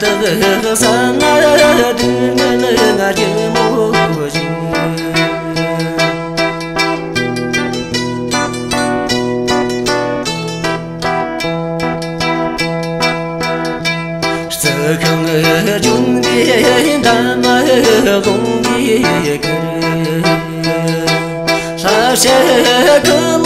Nwammasa gergesaragana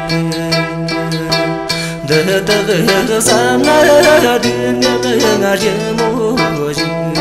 དད དད དད